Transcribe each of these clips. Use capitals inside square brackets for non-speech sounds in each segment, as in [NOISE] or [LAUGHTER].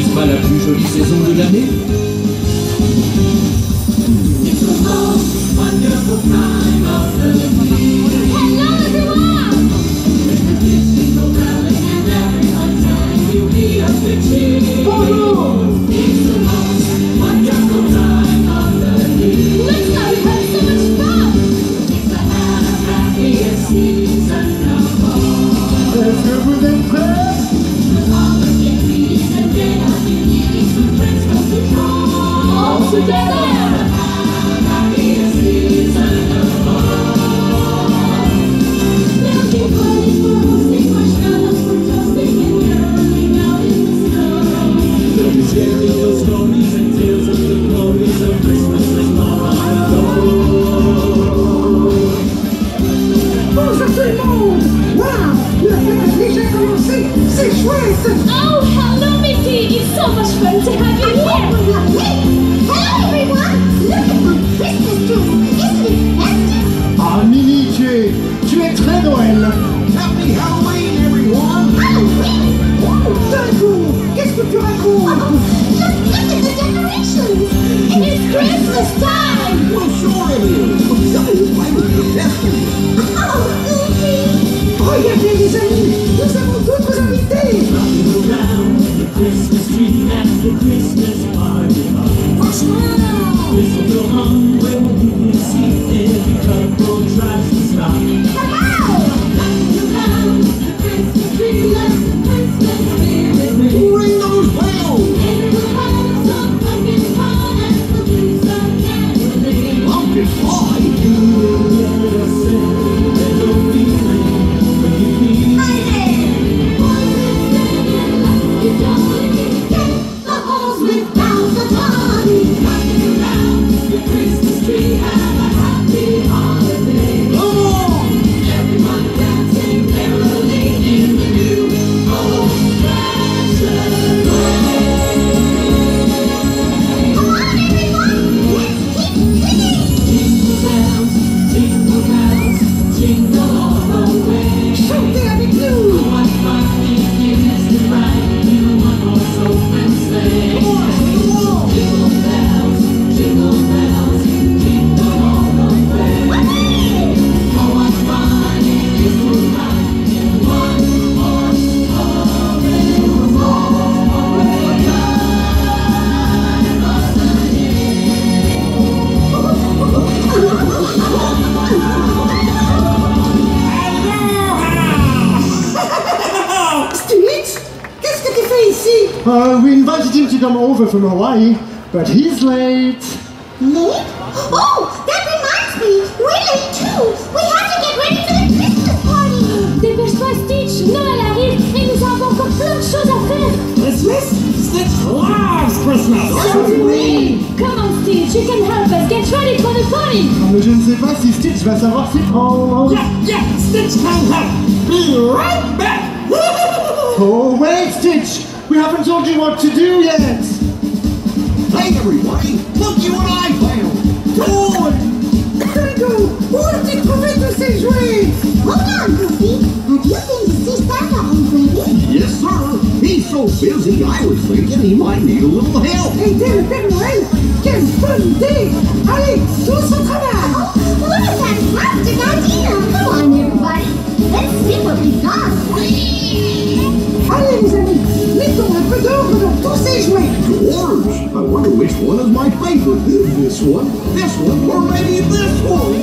N'est-ce pas la plus jolie saison de l'année? Uh, we invited him to come over from Hawaii, but he's late. Late? Oh, that reminds me! We're late too! We have to get ready for the Christmas party! Dépêche-toi, Stitch! Noël arrive et nous avons encore plein de choses à faire! Christmas? Stitch loves Christmas! Come on, Stitch, you can help us get ready for the party! Mais je ne sais pas si Stitch va savoir s'y prendre. Yeah, yeah, Stitch can help! Be right back! [LAUGHS] Oh, wait, Stitch! We haven't told you what to do yet! Hey, everybody! Look at what I found! Toy! Dingo Où as-tu trouvé tous ces Hold on, Goofy! Have you been to see Santa already? Yes, sir! He's so busy, I was thinking he might need a little help! Aider le Père Noël Quelle bonne idée Allez, tous au travail What a fantastic I wonder which one is my favorite. This one, this one, or maybe this one?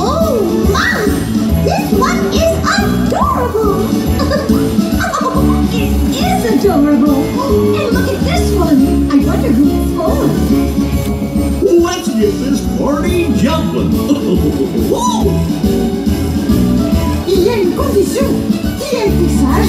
Oh my! This one is adorable! [LAUGHS] it is adorable! And look at this one! I wonder who it's for! Let's get this party jumping! Woo! [LAUGHS] Oh! Il y a une condition Qui a été sage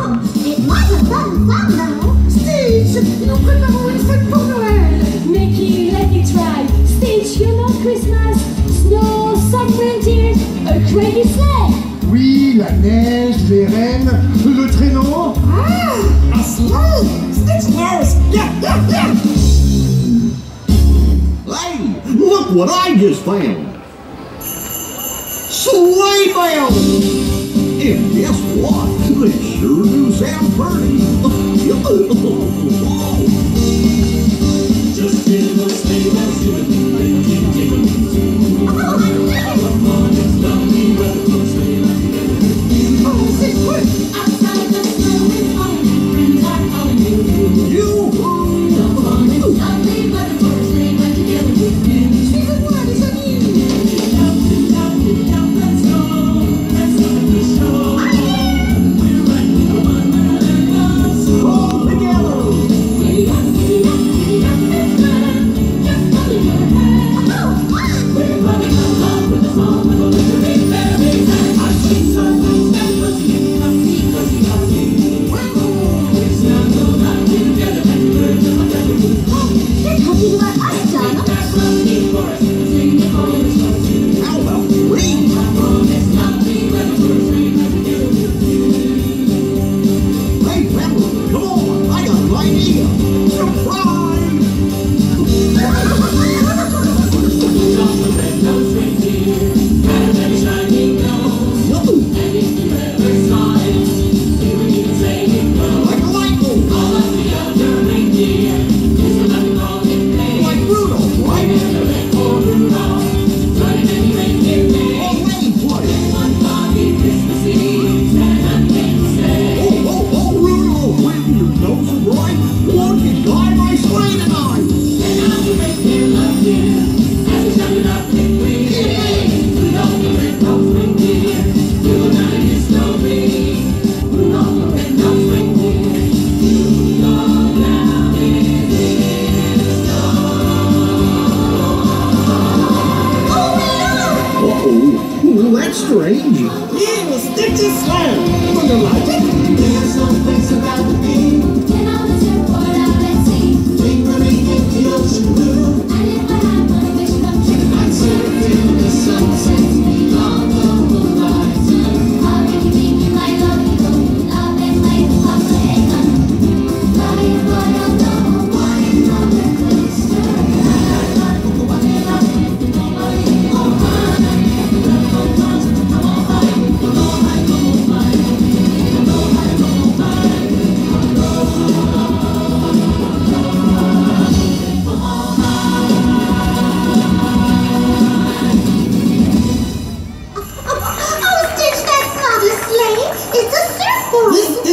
Oui, la neige, les rennes, le traîneau. Ah, a sleigh. Stitch knows. Yeah, yeah, yeah. Hey, look what I just found. Sleigh bells. And guess what? They sure do sound pretty. [LAUGHS]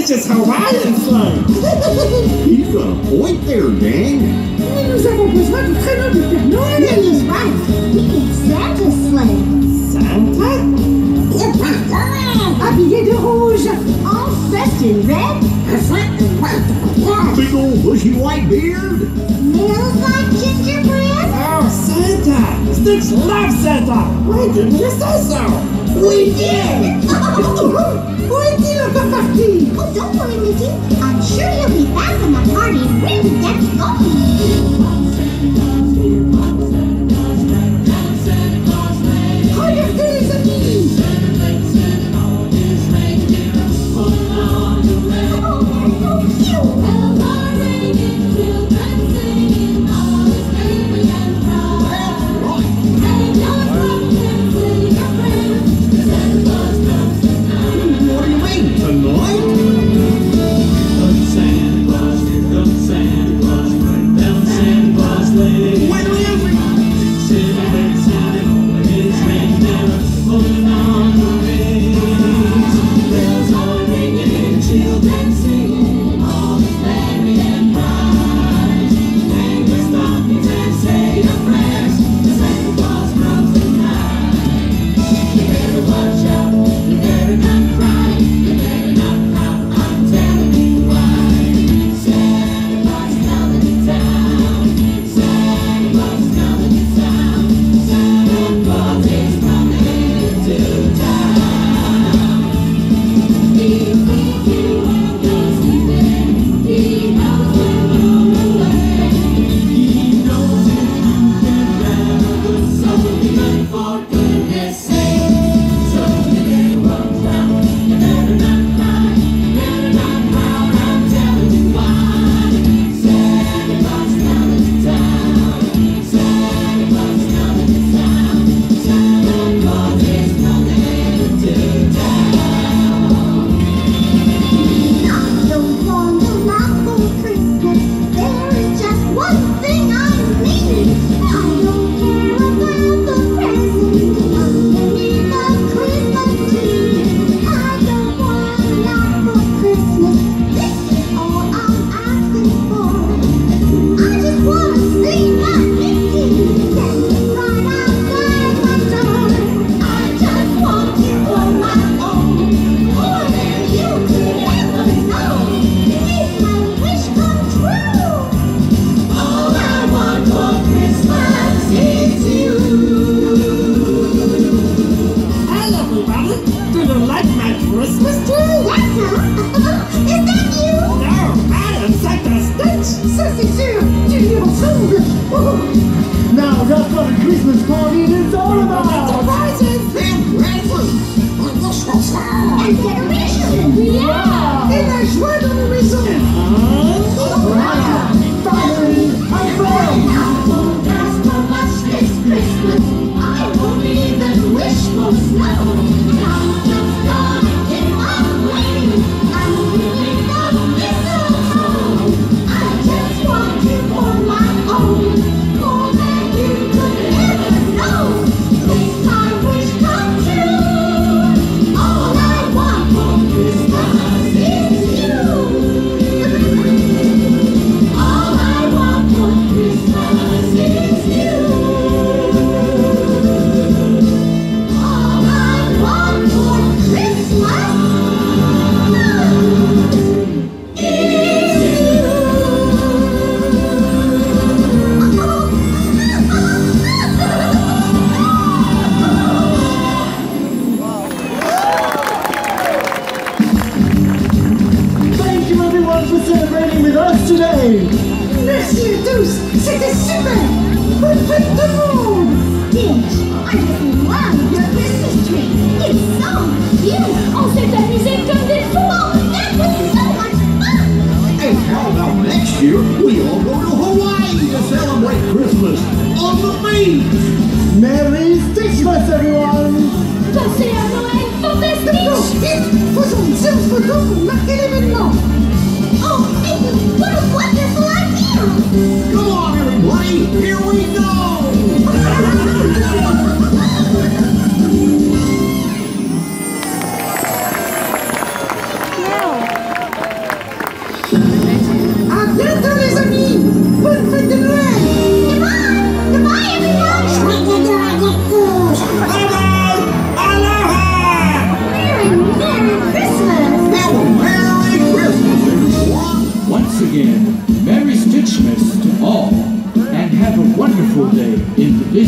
Just Hawaiian Slide. You've got a point there, gang. Mais nous avons besoin du traîneau de Père Noël. That is right. We need de rouge. All dressed in red. A big old bushy white beard. Smells like gingerbread. Oh, Santa. Stitch love Santa. Why didn't you say so? We did. [LAUGHS] we Oh, don't worry, Mickey. I'm sure you'll be back when the party really gets going. Christmas